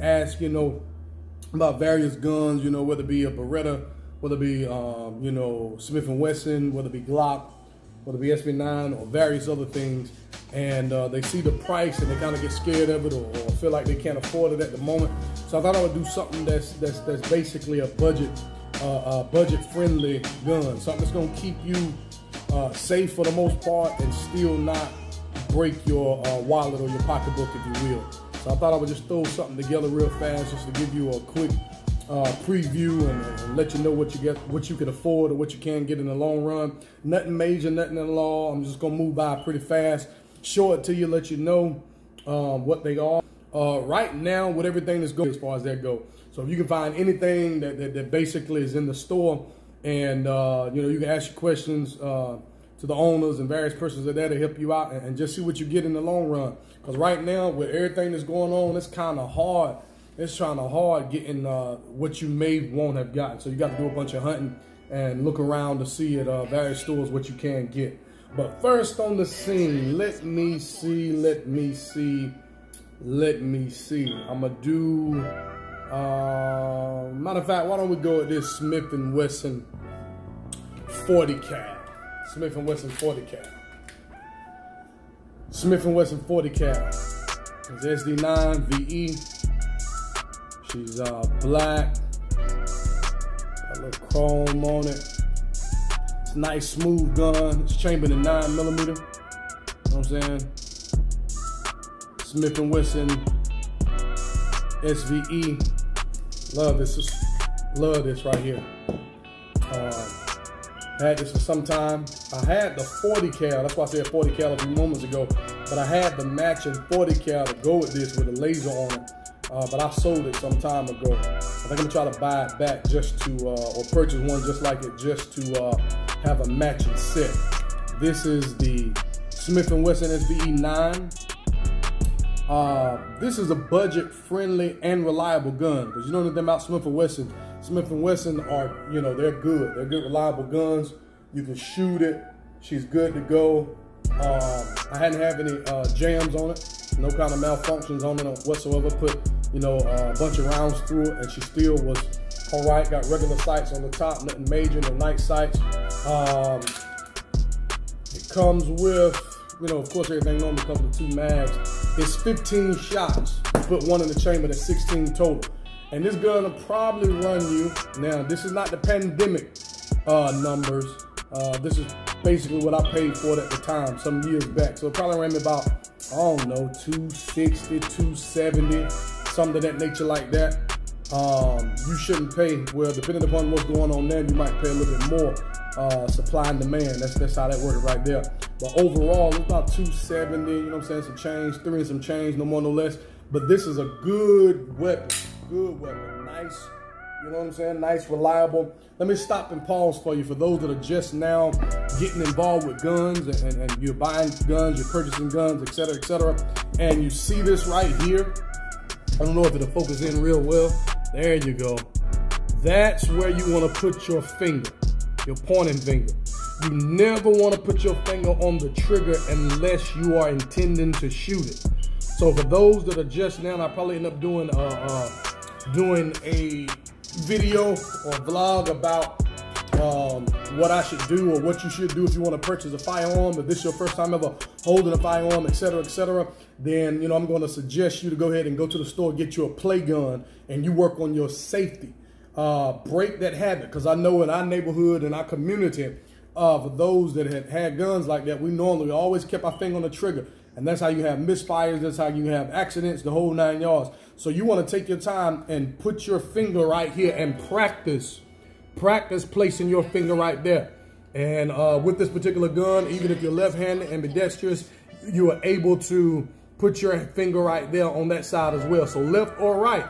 ask, you know, about various guns, you know, whether it be a Beretta, whether it be, um, you know, Smith & Wesson, whether it be Glock, whether it be SD9 or various other things, and uh, they see the price and they kind of get scared of it or, or, feel like they can't afford it at the moment. So I thought I would do something that's that's that's basically a budget uh, uh, budget friendly gun, something that's gonna keep you uh, safe for the most part and still not break your uh, wallet or your pocketbook, if you will. So I thought I would just throw something together real fast just to give you a quick uh, preview and, and, let you know what you get, what you can afford or what you can get in the long run. Nothing major, nothing in law. I'm just gonna move by pretty fast, show it to you, let you know um, what they are. Uh, right now, with everything that's going as far as that go. So if you can find anything that, that, that basically is in the store, and uh, you know you can ask your questions uh, to the owners and various persons that are there to help you out, and, and just see what you get in the long run. Because right now, with everything that's going on, it's kind of hard it's trying to hard getting uh, what you may won't have gotten. So you got to do a bunch of hunting and look around to see at uh, various stores what you can get. But first on the scene, let me see, let me see, let me see. I'm gonna do, uh, matter of fact, why don't we go with this Smith & Wesson 40 cal. Smith & Wesson 40 cal. Smith & Wesson 40 cal. It's SD9 VE. She's uh, black, got a little chrome on it. It's nice smooth gun. It's chambered in nine millimeter. You know what I'm saying? Smith & Wesson SVE. Love this. Love this right here. Uh, had this for some time. I had the 40 cal. That's why I said 40 cal a few moments ago. But I had the matching 40 cal to go with this with a laser on it uh, but I sold it some time ago. I think I'm gonna try to buy it back just to, uh, or purchase one just like it, just to uh, have a matching set. This is the Smith & Wesson SBE 9. Uh, this is a budget-friendly and reliable gun because you know anything about Smith & Wesson. Smith & Wesson are, you know, they're good. They're good, reliable guns. You can shoot it. She's good to go. Uh, I hadn't have any uh, jams on it no kind of malfunctions on it whatsoever. Put you know, a bunch of rounds through it, and she still was all right. Got regular sights on the top, nothing major, no night sights. Um, it comes with, you know, of course, everything normally comes with two mags. It's 15 shots. Put one in the chamber, that's 16 total. And this gun will probably run you. Now, this is not the pandemic uh, numbers. Uh, this is basically what I paid for it at the time, some years back. So it probably ran me about, I don't know, 260, 270 something of that nature like that, um, you shouldn't pay. Well, depending upon what's going on there, you might pay a little bit more. Uh, supply and demand. That's that's how that works right there. But overall, it's about 270. You know what I'm saying? Some change, three and some change, no more, no less. But this is a good weapon. Good weapon. Nice. You know what I'm saying? Nice, reliable. Let me stop and pause for you. For those that are just now getting involved with guns and, and, and you're buying guns, you're purchasing guns, etc., etc., and you see this right here, I don't know if it'll focus in real well. There you go. That's where you want to put your finger, your pointing finger. You never want to put your finger on the trigger unless you are intending to shoot it. So for those that are just now, I probably end up doing uh, uh, doing a video or vlog about um, what I should do or what you should do if you want to purchase a firearm, if this is your first time ever holding a firearm, etc., etc., then you know I'm going to suggest you to go ahead and go to the store, get you a play gun, and you work on your safety. Uh, break that habit because I know in our neighborhood and our community, for those that had had guns like that, we normally always kept our finger on the trigger. And that's how you have misfires, that's how you have accidents, the whole nine yards. So you want to take your time and put your finger right here and practice practice placing your finger right there. And uh, with this particular gun, even if you're left-handed and ambidextrous, you are able to put your finger right there on that side as well. So left or right,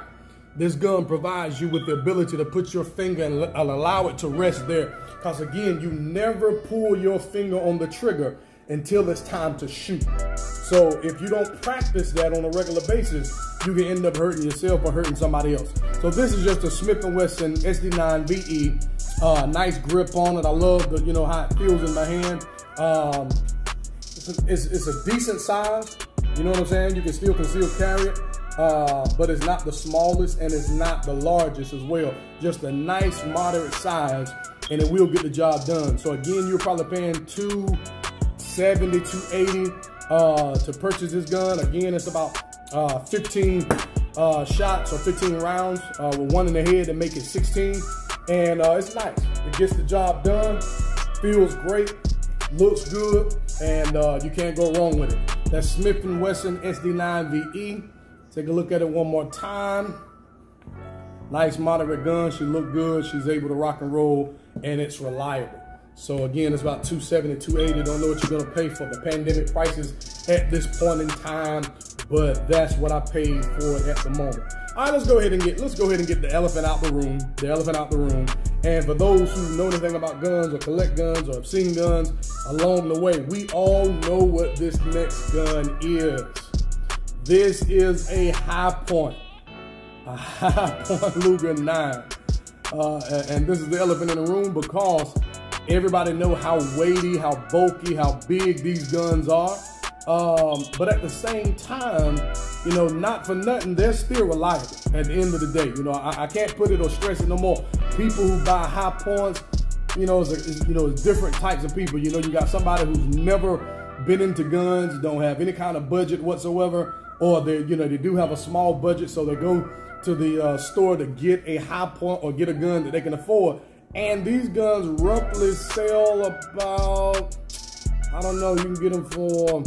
this gun provides you with the ability to put your finger and allow it to rest there. Because again, you never pull your finger on the trigger until it's time to shoot. So if you don't practice that on a regular basis, you can end up hurting yourself or hurting somebody else. So this is just a Smith & Wesson SD9 VE. Uh, nice grip on it. I love the, you know, how it feels in my hand. Um, it's, a, it's, it's, a decent size. You know what I'm saying? You can still conceal carry it. uh, but it's not the smallest and it's not the largest as well. Just a nice moderate size, and it will get the job done. So again, you're probably paying 270, 280 uh, to purchase this gun. Again, it's about uh, 15 uh, shots or 15 rounds uh, with one in the head to make it 16. And uh, it's nice. It gets the job done, feels great, looks good, and uh, you can't go wrong with it. That's Smith & Wesson SD9VE. Take a look at it one more time. Nice moderate gun. She looked good. She's able to rock and roll, and it's reliable. So again, it's about 270, 280. Don't know what you're gonna pay for the pandemic prices at this point in time, but that's what I paid for it at the moment. All right, let's go ahead and get let's go ahead and get the elephant out the room. The elephant out the room. And for those who know anything about guns or collect guns or have seen guns along the way, we all know what this next gun is. This is a Hi-Point, a Hi-Point Luger 9. Uh, and this is the elephant in the room because everybody know how weighty, how bulky, how big these guns are. Um, but at the same time, you know, not for nothing, they're still reliable at the end of the day. You know, I, I can't put it or stress it no more. People who buy Hi-Points, you know, it's, a, it's, you know, it's different types of people. You know, you got somebody who's never been into guns, don't have any kind of budget whatsoever, or they, you know, they do have a small budget, so they go to the uh, store to get a Hi-Point or get a gun that they can afford. And these guns roughly sell about, I don't know, you can get them for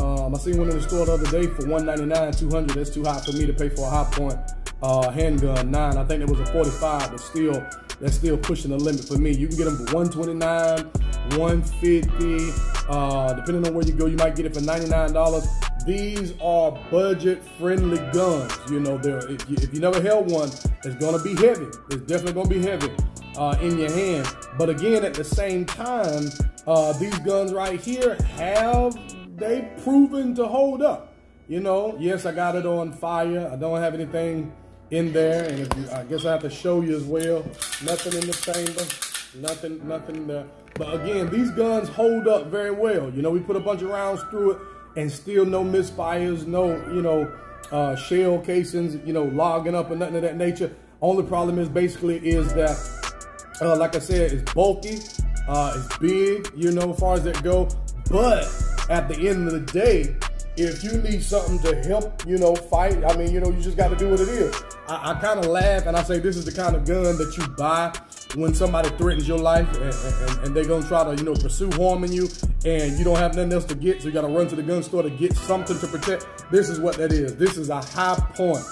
um, I seen one in the store the other day for 199 200 That's too high for me to pay for a Hi-Point uh, handgun. Nine, I think it was a 45, but still, that's still pushing the limit for me. You can get them for 129 150 uh, Depending on where you go, you might get it for $99. These are budget-friendly guns. You know, if you, if you never held one, it's gonna be heavy. It's definitely gonna be heavy uh, in your hand. But again, at the same time, uh, these guns right here have they proven to hold up. You know, yes, I got it on fire. I don't have anything in there, and you, I guess I have to show you as well. Nothing in the chamber, nothing, nothing there. But again, these guns hold up very well. You know, we put a bunch of rounds through it, and still no misfires, no, you know, uh, shell casings, you know, logging up or nothing of that nature. Only problem is basically is that, uh, like I said, it's bulky, uh, it's big, you know, as far as that go. But at the end of the day, if you need something to help, you know, fight, I mean, you know, you just got to do what it is. I, I kind of laugh and I say this is the kind of gun that you buy when somebody threatens your life and, and, and they're to try to, you know, pursue harming you and you don't have nothing else to get, so you got to run to the gun store to get something to protect. This is what that is. This is a high point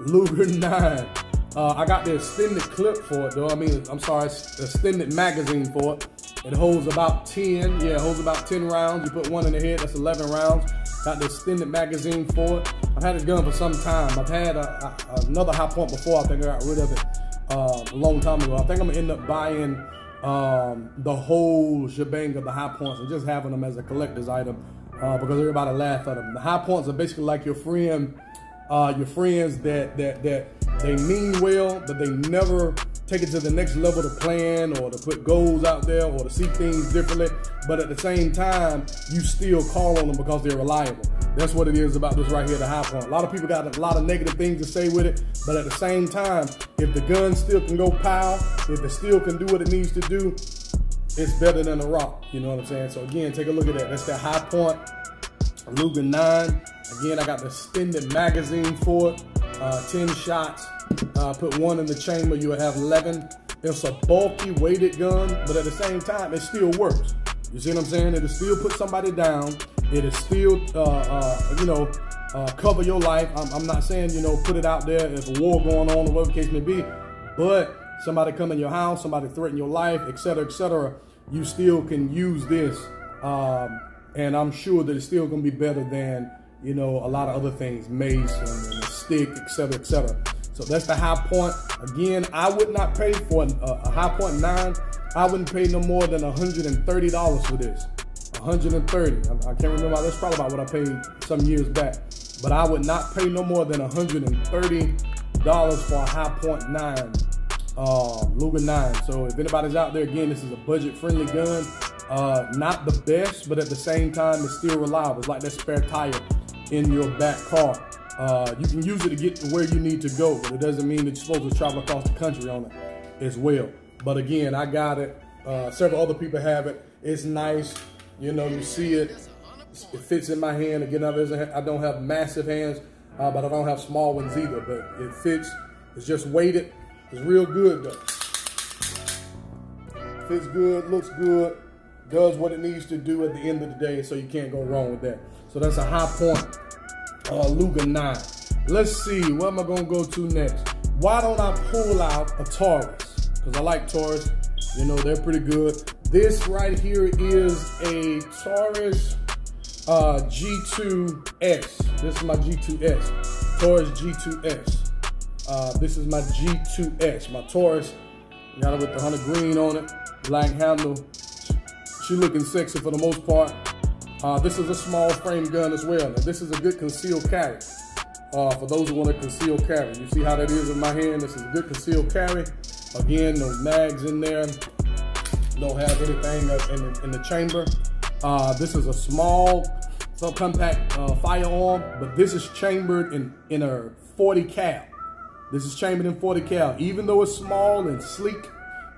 Luger 9. Uh, I got the extended clip for it, though. I mean, I'm sorry, extended magazine for it. It holds about 10, yeah, it holds about 10 rounds. You put one in the head, that's 11 rounds. Got the extended magazine for it. I've had this gun for some time. I've had a, a, another Hi-Point before. I think I got rid of it uh, a long time ago. I think I'm gonna end up buying um, the whole shebang of the Hi-Points and just having them as a collector's item uh, because everybody laugh at them. The Hi-Points are basically like your friend, uh, your friends that that that they mean well, but they never take it to the next level to plan or to put goals out there or to see things differently. But at the same time, you still call on them because they're reliable. That's what it is about this right here, the Hi-Point. A lot of people got a lot of negative things to say with it, but at the same time, if the gun still can go pow, if it still can do what it needs to do, it's better than a rock. You know what I'm saying? So again, take a look at that. That's the Hi-Point Luger 9. Again, I got the extended magazine for it, uh, 10 shots. Uh, put one in the chamber, you will have 11. It's a bulky weighted gun, but at the same time, it still works. You see what I'm saying? It'll still put somebody down. It'll still, uh, uh, you know, uh, cover your life. I'm, I'm, not saying, you know, put it out there if a war going on or whatever case may be, but somebody come in your house, somebody threaten your life, etc., etc., you still can use this. Um, and I'm sure that it's still going to be better than, you know, a lot of other things, mace and, and stick, etc., etc. So that's the Hi-Point. Again, I would not pay for a, a Hi-Point 9. I wouldn't pay no more than $130 for this. 130. I, I can't remember. That's probably about what I paid some years back. But I would not pay no more than $130 for a high 9, uh, Luger 9. So if anybody's out there, again, this is a budget-friendly gun. Uh, not the best, but at the same time, it's still reliable. It's like that spare tire in your back car. Uh, you can use it to get to where you need to go, but it doesn't mean that you're supposed to travel across the country on it as well. But again, I got it. Uh, several other people have it. It's nice. You know, you see it. It fits in my hand. Again, I don't have massive hands, uh, but I don't have small ones either. But it fits. It's just weighted. It's real good though. Fits good, looks good, does what it needs to do at the end of the day, so you can't go wrong with that. So that's a high point. uh, Luger 9. Let's see, what am I gonna go to next? Why don't I pull out a Taurus? Because I like Taurus. You know, they're pretty good. This right here is a Taurus uh, G2S. This is my G2S. Taurus G2S. Uh, this is my G2S. My Taurus. Got it with the hunter green on it. Black handle. She looking sexy for the most part. Uh, this is a small frame gun as well. Now, this is a good concealed carry. Uh, for those who want to conceal carry. You see how that is in my hand? This is a good concealed carry. Again, no mags in there. Don't have anything in the, in the chamber. Uh, this is a small subcompact uh, firearm, but this is chambered in, in a 40 cal. This is chambered in 40 cal. Even though it's small and sleek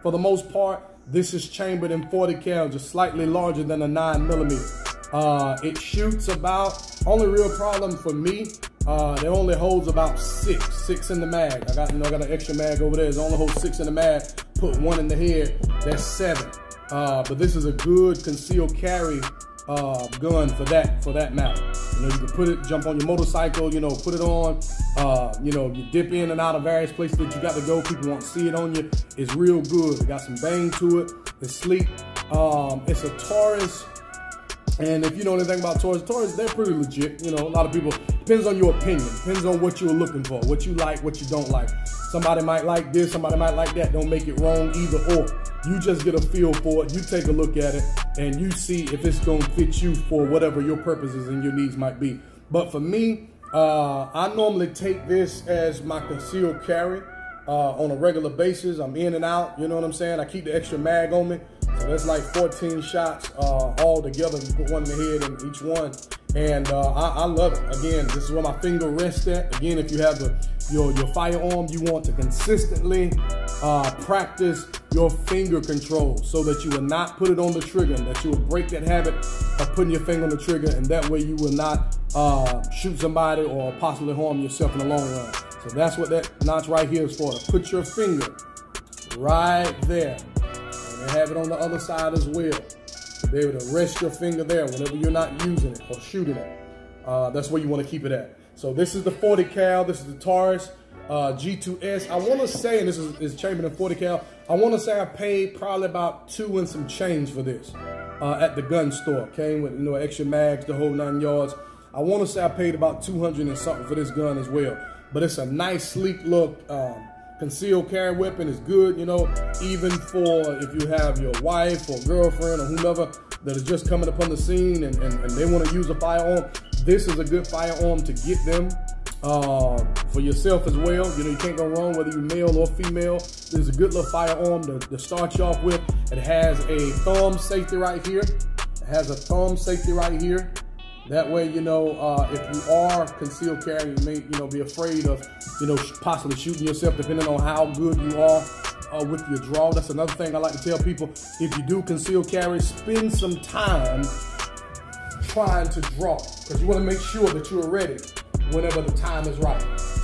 for the most part, this is chambered in 40 cal, just slightly larger than a 9 millimeter. Uh, it shoots about, only real problem for me, uh, it only holds about six, six in the mag. I got, you know, I got an extra mag over there. It only holds six in the mag. Put one in the head, that's seven. Uh, but this is a good concealed carry uh, gun for that for that matter. You know, you can put it, jump on your motorcycle, you know, put it on. Uh, you know, you dip in and out of various places that you got to go. People want to see it on you. It's real good. It got some bang to it. It's sleek. Um, it's a Taurus. And if you know anything about Taurus, Taurus, they're pretty legit. You know, a lot of people, depends on your opinion, depends on what you're looking for, what you like, what you don't like. Somebody might like this, somebody might like that. Don't make it wrong either or. You just get a feel for it. You take a look at it and you see if it's going to fit you for whatever your purposes and your needs might be. But for me, uh, I normally take this as my concealed carry uh, on a regular basis. I'm in and out, you know what I'm saying? I keep the extra mag on me. So that's like 14 shots uh, all together. You put one in the head in each one. And uh, I, I, love it. Again, this is where my finger rests at. Again, if you have the, your, your firearm, you want to consistently uh, practice your finger control so that you will not put it on the trigger and that you will break that habit of putting your finger on the trigger and that way you will not uh, shoot somebody or possibly harm yourself in the long run. So that's what that notch right here is for, put your finger right there have it on the other side as well. Be able to rest your finger there whenever you're not using it or shooting it. Uh, that's where you want to keep it at. So this is the 40 cal. This is the Taurus uh, G2S. I want to say, and this is, is chambered in 40 cal, I want to say I paid probably about two and some change for this uh, at the gun store. Came with you know extra mags, the whole nine yards. I want to say I paid about 200 and something for this gun as well. But it's a nice, sleek look. Um, concealed carry weapon is good, you know, even for if you have your wife or girlfriend or whomever that is just coming upon the scene and, and, and they want to use a firearm. This is a good firearm to get them uh, for yourself as well. You know, you can't go wrong whether you're male or female. This is a good little firearm to, to start you off with. It has a thumb safety right here. It has a thumb safety right here. That way, you know, uh, if you are concealed carry, you may, you know, be afraid of, you know, possibly shooting yourself, depending on how good you are uh, with your draw. That's another thing I like to tell people. If you do concealed carry, spend some time trying to draw because you want to make sure that you're ready whenever the time is right.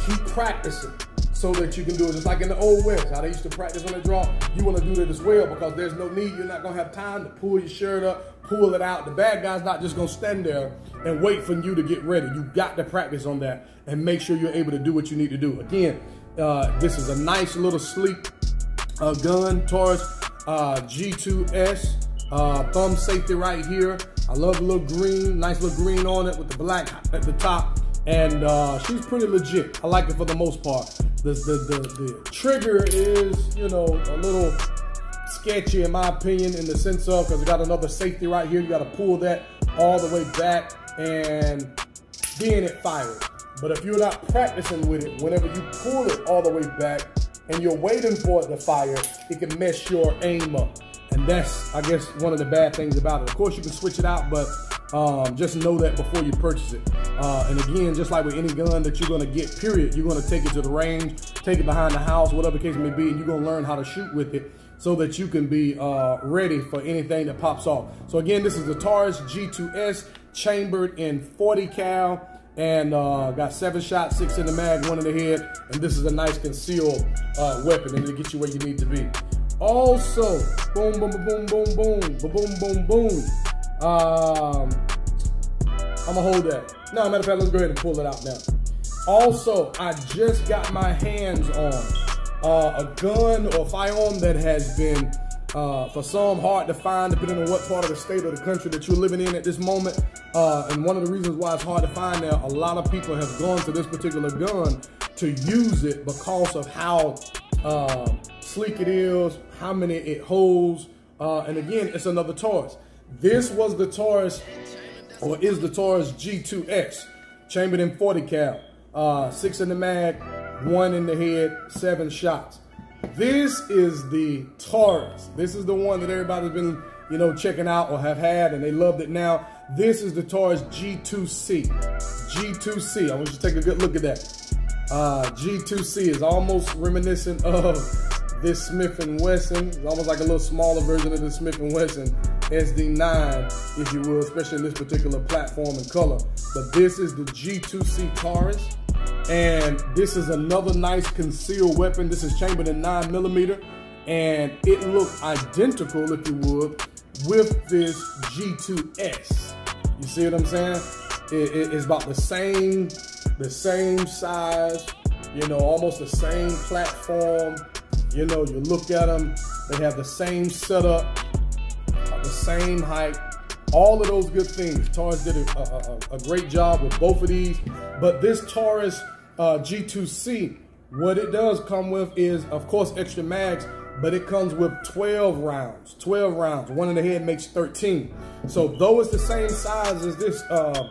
Keep practicing so that you can do it. Just like in the old west, how they used to practice on the draw. You want to do that as well because there's no need. You're not going to have time to pull your shirt up, pull it out. The bad guy's not just going to stand there and wait for you to get ready. You got to practice on that and make sure you're able to do what you need to do. Again, uh, this is a nice little sleek uh, gun, Taurus uh, G2S. Uh, thumb safety right here. I love the little green, nice little green on it with the black at the top. And uh, she's pretty legit. I like it for the most part. The, the, the, the trigger is, you know, a little sketchy in my opinion in the sense of because it got another safety right here. You got to pull that all the way back and then it fires. But if you're not practicing with it, whenever you pull it all the way back and you're waiting for it to fire, it can mess your aim up. And that's, I guess, one of the bad things about it. Of course, you can switch it out, but Um, just know that before you purchase it. Uh, and again, just like with any gun that you're gonna get, period, you're gonna take it to the range, take it behind the house, whatever case may be, and you're gonna learn how to shoot with it so that you can be uh, ready for anything that pops off. So again, this is the Taurus G2S chambered in 40 cal and uh, got seven shots, six in the mag, one in the head, and this is a nice concealed uh, weapon and it'll get you where you need to be. Also, boom, boom, boom, boom, boom, boom, boom, boom, boom. Um, I'm gonna hold that. No, matter of fact, let's go ahead and pull it out now. Also, I just got my hands on uh, a gun or firearm that has been, uh, for some, hard to find depending on what part of the state or the country that you're living in at this moment. Uh, and one of the reasons why it's hard to find now, a lot of people have gone to this particular gun to use it because of how uh, sleek it is, how many it holds. Uh, and again, it's another Taurus. This was the Taurus, or is the Taurus G2S, chambered in 40 cal, uh, six in the mag, one in the head, seven shots. This is the Taurus. This is the one that everybody's been, you know, checking out or have had and they loved it now. This is the Taurus G2C. G2C. I want you to take a good look at that. Uh, G2C is almost reminiscent of this Smith & Wesson. It's almost like a little smaller version of the Smith & Wesson SD9, if you will, especially in this particular platform and color. But this is the G2C Taurus. And this is another nice concealed weapon. This is chambered in nine millimeter and it looked identical, if you would, with this G2S. You see what I'm saying? It, it, it's about the same, the same size, you know, almost the same platform. You know, you look at them, they have the same setup, same height, all of those good things. Taurus did a, a, a, great job with both of these, but this Taurus uh, G2C, what it does come with is, of course, extra mags, but it comes with 12 rounds. 12 rounds. One in the head makes 13. So though it's the same size as this uh,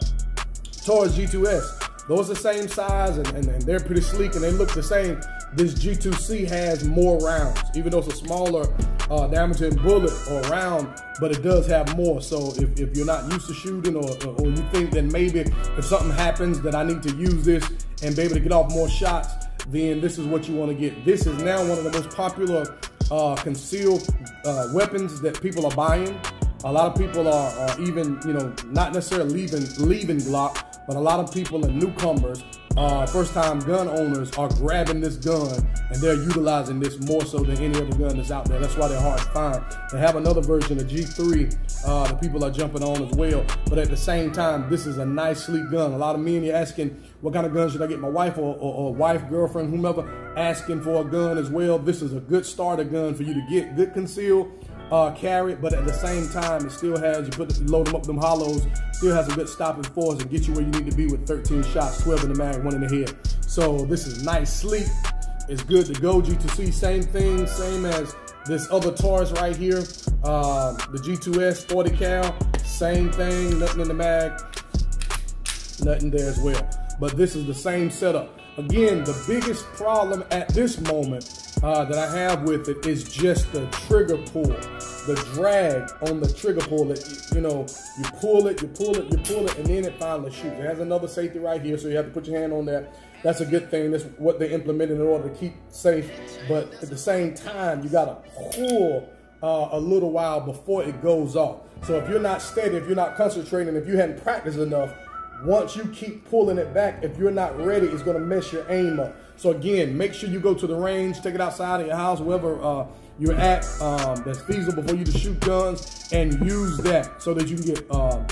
Taurus G2S, it's the same size and, and, and they're pretty sleek and they look the same, this G2C has more rounds, even though it's a smaller uh, in bullet or round, but it does have more. So if, if you're not used to shooting or, or you think that maybe if something happens that I need to use this and be able to get off more shots, then this is what you want to get. This is now one of the most popular uh, concealed uh, weapons that people are buying. A lot of people are, are even, you know, not necessarily leaving leaving Glock, but a lot of people and newcomers, uh, first-time gun owners are grabbing this gun and they're utilizing this more so than any other gun that's out there. That's why they're hard to find. They have another version of G3 uh, that people are jumping on as well. But at the same time, this is a nice, sleek gun. A lot of men are asking, what kind of gun should I get my wife or, or, or wife, girlfriend, whomever, asking for a gun as well. This is a good starter gun for you to get. Good conceal, uh, carry it, but at the same time, it still has, you put load them up them hollows, still has a good stopping force and get you where you need to be with 13 shots, 12 in the mag, one in the head. So this is nice, sleep. It's good to go. G2C, same thing, same as this other Taurus right here, uh, the G2S 40 cal, same thing, nothing in the mag, nothing there as well. But this is the same setup. Again, the biggest problem at this moment uh, that I have with it is just the trigger pull, the drag on the trigger pull. That you know, you pull it, you pull it, you pull it, and then it finally shoots. It has another safety right here, so you have to put your hand on that. That's a good thing. That's what they implemented in order to keep safe. But at the same time, you gotta pull uh, a little while before it goes off. So if you're not steady, if you're not concentrating, if you hadn't practiced enough, once you keep pulling it back, if you're not ready, it's gonna mess your aim up. So again, make sure you go to the range, take it outside of your house, wherever uh, you're at um, that's feasible for you to shoot guns, and use that so that you can get um,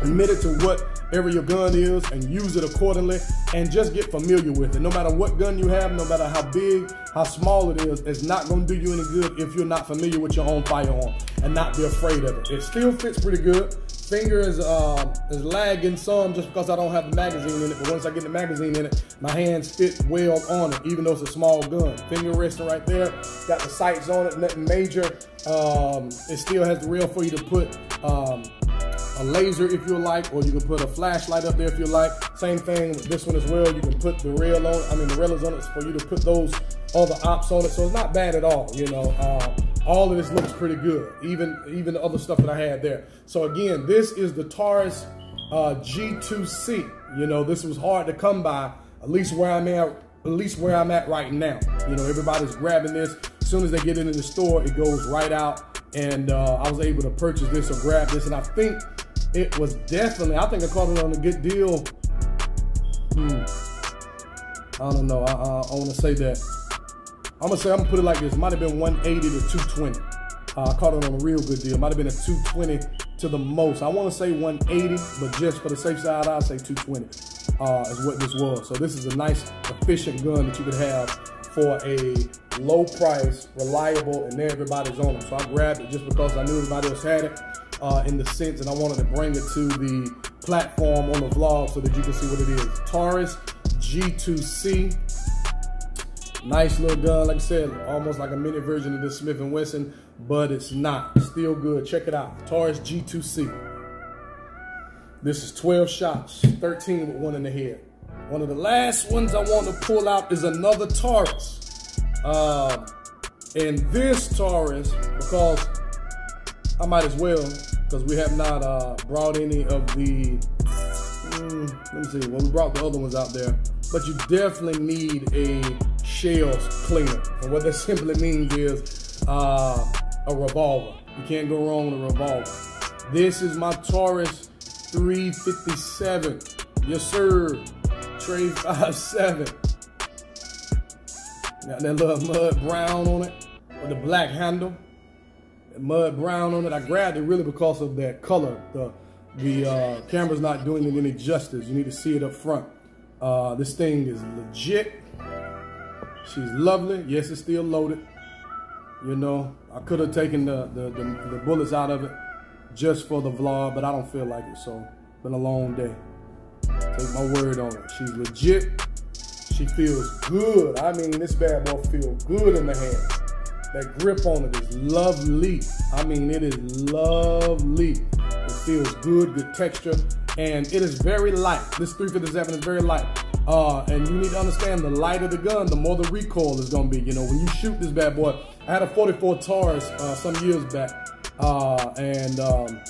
committed to whatever your gun is and use it accordingly and just get familiar with it. No matter what gun you have, no matter how big, how small it is, it's not going to do you any good if you're not familiar with your own firearm and not be afraid of it. It still fits pretty good finger is uh, is lagging some just because I don't have the magazine in it. But once I get the magazine in it, my hands fit well on it, even though it's a small gun. Finger resting right there. Got the sights on it, nothing major. Um, it still has the rail for you to put um, a laser if you like, or you can put a flashlight up there if you like. Same thing with this one as well. You can put the rail on, I mean the rail is on it for you to put those other ops on it. So it's not bad at all, you know. Uh, all of this looks pretty good. Even even the other stuff that I had there. So again, this is the Taurus uh, G2C. You know, this was hard to come by. At least where I'm at, at least where I'm at right now. You know, everybody's grabbing this. As soon as they get it in the store, it goes right out. And uh, I was able to purchase this or grab this. And I think it was definitely, I think I caught it on a good deal. Hmm. I don't know. I, I, I want to say that. I'm gonna say I'm gonna put it like this. It might have been 180 to 220. Uh, I caught it on a real good deal. Might have been a 220 to the most. I want to say 180, but just for the safe side, I'll say 220 uh, is what this was. So this is a nice, efficient gun that you could have for a low price, reliable, and everybody's on them. So I grabbed it just because I knew everybody else had it uh, in the sense, and I wanted to bring it to the platform on the vlog so that you can see what it is. Taurus G2C. Nice little gun, like I said, almost like a mini version of the Smith & Wesson, but it's not. Still good. Check it out. Taurus G2C. This is 12 shots, 13 with one in the head. One of the last ones I want to pull out is another Taurus. Uh, and this Taurus, because I might as well, because we have not uh, brought any of the, mm, let me see, well, we brought the other ones out there, but you definitely need a shells cleaner. And what that simply means is uh, a revolver. You can't go wrong with a revolver. This is my Taurus 357. Yes, sir. Trey 57. Got that little mud brown on it with the black handle. mud brown on it. I grabbed it really because of that color. The the uh, camera's not doing it any justice. You need to see it up front. Uh, this thing is legit. She's lovely. Yes, it's still loaded. You know, I could have taken the, the, the, the bullets out of it just for the vlog, but I don't feel like it. So, been a long day. Take my word on it. She's legit. She feels good. I mean, this bad boy feels good in the hand. That grip on it is lovely. I mean, it is lovely. It feels good, good texture, and it is very light. This 357 is very light. Uh, and you need to understand the lighter the gun, the more the recoil is gonna be. You know, when you shoot this bad boy, I had a 44 Taurus uh, some years back, uh, and um,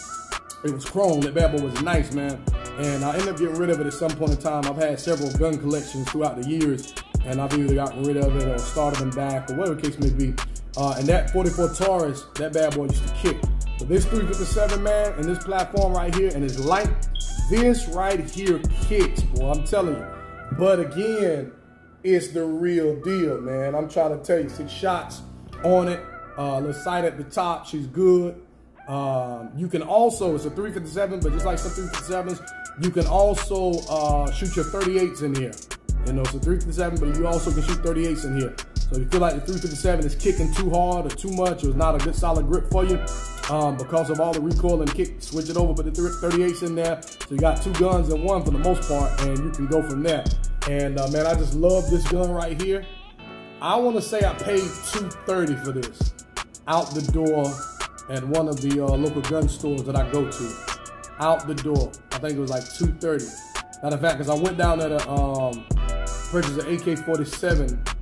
it was chrome. That bad boy was nice, man. And I ended up getting rid of it at some point in time. I've had several gun collections throughout the years, and I've either gotten rid of it or started them back or whatever the case may be. Uh, and that 44 Taurus, that bad boy used to kick. But this 357, man, and this platform right here, and it's light, this right here kicks, boy, I'm telling you. But again, it's the real deal, man. I'm trying to tell you, six shots on it. Uh, the sight at the top, she's good. Um, you can also, it's a 357, but just like some 357s, you can also uh, shoot your 38s in here. You know, it's a 357, but you also can shoot 38s in here. So if you feel like the 357 is kicking too hard or too much or it's not a good solid grip for you, um, because of all the recoil and kick, switch it over, put the 38s in there. So you got two guns in one for the most part, and you can go from there. And uh, man, I just love this gun right here. I want to say I paid 230 for this out the door at one of the uh, local gun stores that I go to. Out the door. I think it was like 230. Matter of fact, because I went down there to um, purchase an AK-47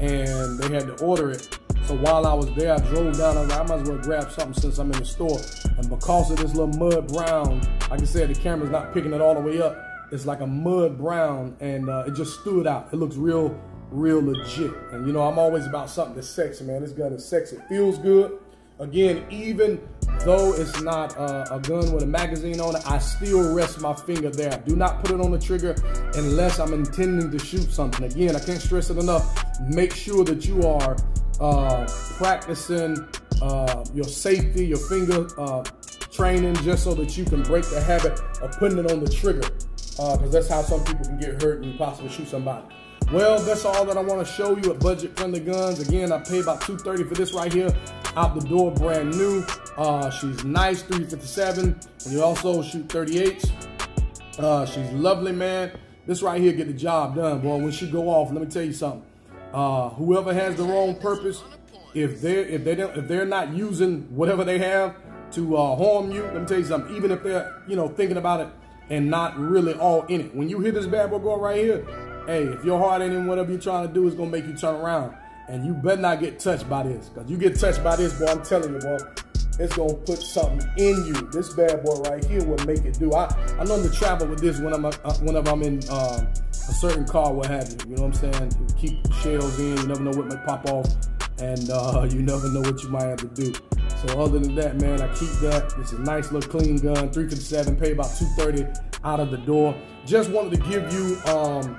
and they had to order it. So while I was there, I drove down. I was like, I might as well grab something since I'm in the store. And because of this little mud brown, like I said, the camera's not picking it all the way up. It's like a mud brown, and uh, it just stood out. It looks real, real legit. And you know, I'm always about something that's sexy, man. This gun is sexy. It feels good. Again, even though it's not uh, a gun with a magazine on it, I still rest my finger there. I Do not put it on the trigger unless I'm intending to shoot something. Again, I can't stress it enough. Make sure that you are uh, practicing uh, your safety, your finger uh, training, just so that you can break the habit of putting it on the trigger. Because uh, that's how some people can get hurt and possibly shoot somebody. Well, that's all that I want to show you at Budget Friendly Guns. Again, I paid about 230 for this right here. Out the door, brand new. Uh, she's nice, 357. And you also shoot 38s. Uh, she's lovely, man. This right here get the job done, boy. When she go off, let me tell you something. Uh, whoever has the wrong purpose, if they're if they don't if they're not using whatever they have to uh, harm you, let me tell you something. Even if they're you know thinking about it and not really all in it, when you hear this bad boy go right here, hey, if your heart ain't in whatever you're trying to do, it's gonna make you turn around. And you better not get touched by this. Because you get touched by this, boy, I'm telling you, boy, it's going to put something in you. This bad boy right here will make it do. I, I normally travel with this when I'm, uh, whenever I'm in um, a certain car, what have you. You know what I'm saying? Keep shells in. You never know what might pop off. And uh, you never know what you might have to do. So other than that, man, I keep that. It's a nice little clean gun, 357, pay about 230 out of the door. Just wanted to give you um,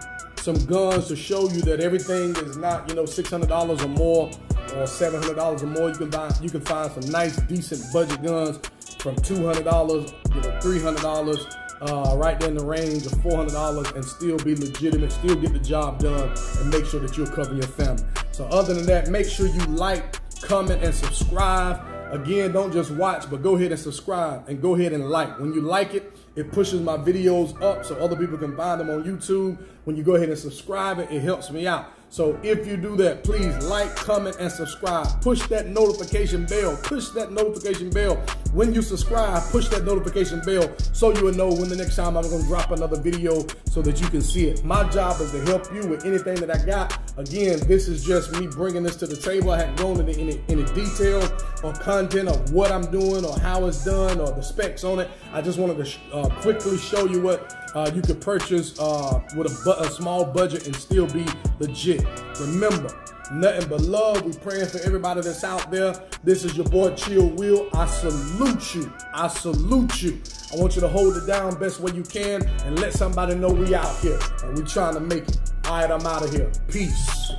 some guns to show you that everything is not, you know, $600 or more or $700 or more. You can buy, you can find some nice, decent budget guns from $200, you know, $300, uh, right there in the range of $400 and still be legitimate, still get the job done and make sure that you're covering your family. So other than that, make sure you like, comment, and subscribe. Again, don't just watch, but go ahead and subscribe and go ahead and like. When you like it, it pushes my videos up so other people can find them on YouTube. When you go ahead and subscribe it, it helps me out. So if you do that, please like, comment, and subscribe. Push that notification bell. Push that notification bell. When you subscribe, push that notification bell so you will know when the next time I'm going to drop another video so that you can see it. My job is to help you with anything that I got. Again, this is just me bringing this to the table. I haven't gone into any, any detail or content of what I'm doing or how it's done or the specs on it. I just wanted to uh, quickly show you what uh, you could purchase uh, with a, a small budget and still be legit. Remember, nothing but love. We praying for everybody that's out there. This is your boy Chill Will. I salute you. I salute you. I want you to hold it down best way you can and let somebody know we out here and we trying to make it. All right, I'm out of here. Peace.